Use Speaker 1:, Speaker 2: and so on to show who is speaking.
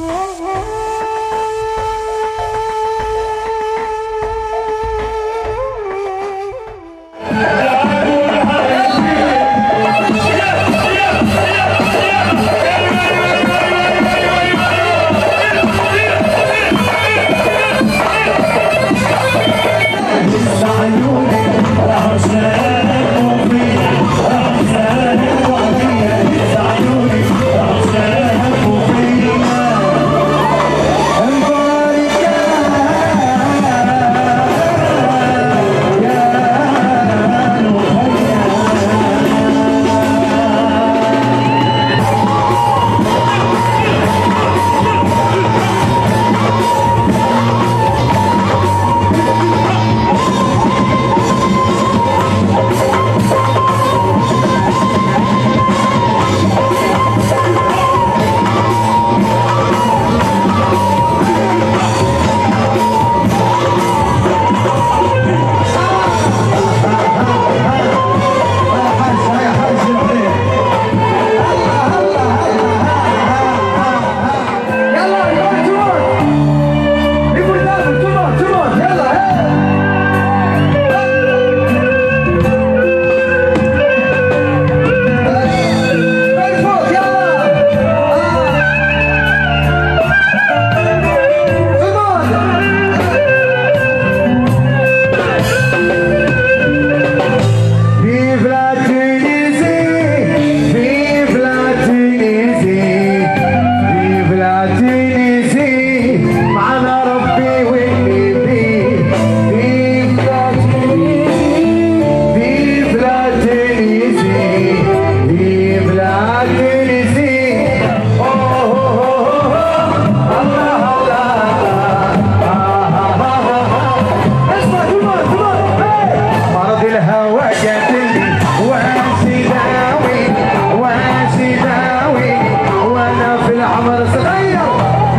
Speaker 1: Música uhum.